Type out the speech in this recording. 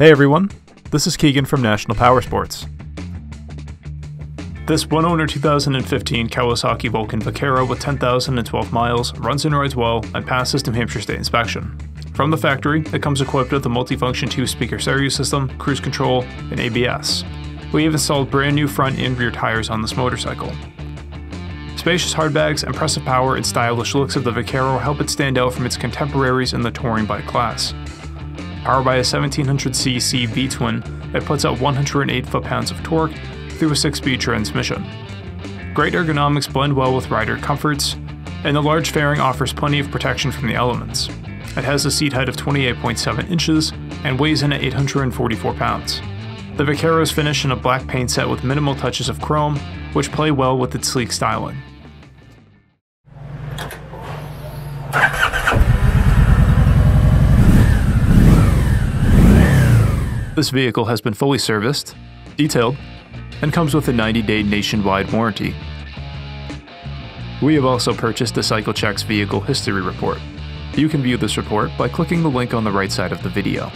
Hey everyone, this is Keegan from National Power Sports. This one owner 2015 Kawasaki Vulcan Vaquero with 10,012 miles runs and rides well and passes New Hampshire State inspection. From the factory, it comes equipped with a multifunction 2 speaker stereo system, cruise control, and ABS. We have installed brand new front and rear tires on this motorcycle. Spacious hardbags, impressive power, and stylish looks of the Vaquero help it stand out from its contemporaries in the touring bike class. Powered by a 1700cc V-twin, that puts out 108 foot-pounds of torque through a 6-speed transmission. Great ergonomics blend well with rider comforts, and the large fairing offers plenty of protection from the elements. It has a seat height of 28.7 inches and weighs in at 844 pounds. The Vaquero is finished in a black paint set with minimal touches of chrome, which play well with its sleek styling. This vehicle has been fully serviced, detailed, and comes with a 90-day nationwide warranty. We have also purchased the CycleChex Vehicle History Report. You can view this report by clicking the link on the right side of the video.